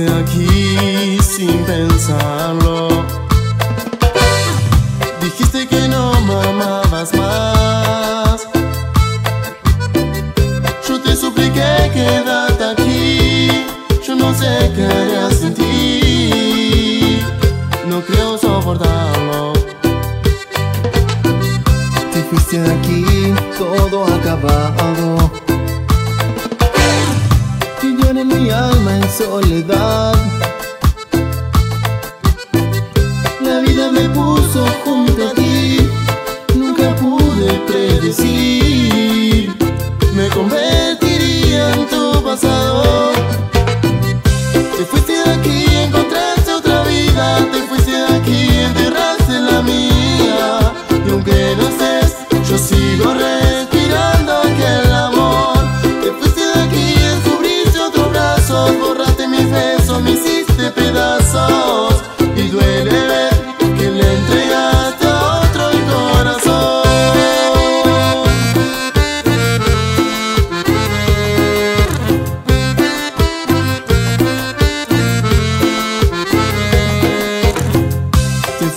dejarte aquí sin pensarlo. Dijiste que no me amabas más. Yo te supliqué quédate aquí. Yo no sé qué harías sin ti. No creo soportarlo. Te fuiste de aquí, todo acabado. soledad. La vida me puso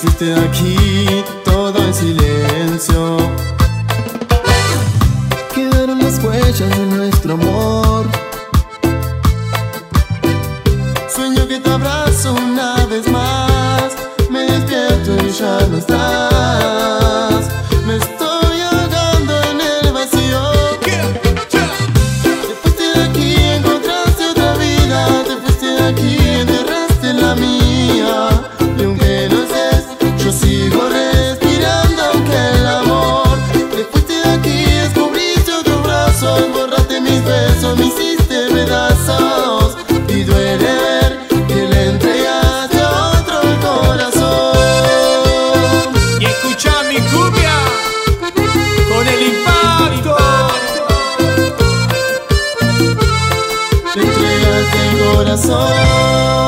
fuiste aquí, todo en silencio. Quedaron las huellas de nuestro amor. Sueño que te abrazo una vez más. coração.